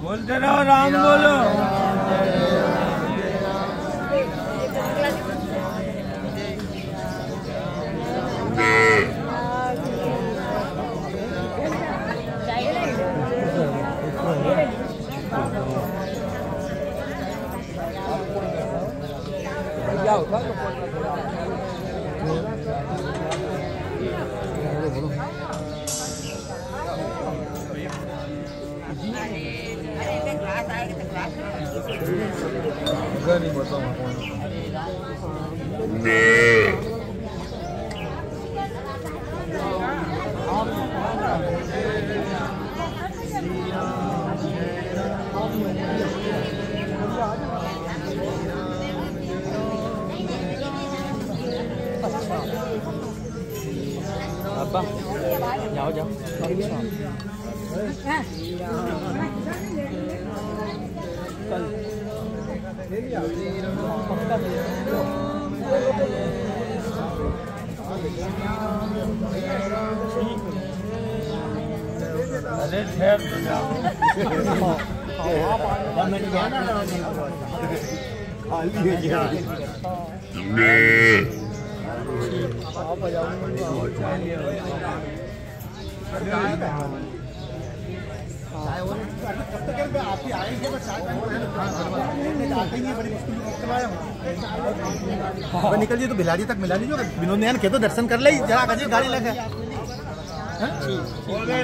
बोलते रहो राम बोलो। Ganhei, botão, mano. Vâng. Dạ vâng, dạ. Để thêm được Bọn mình dán nó lên Ờ, lý do gì ठहर तो जाओ। निकल जी तो भिलाड़ी तक मिला लीजिए विनोद नयन के तो दर्शन कर ले जरा गाड़ी गाड़ी लगे बोले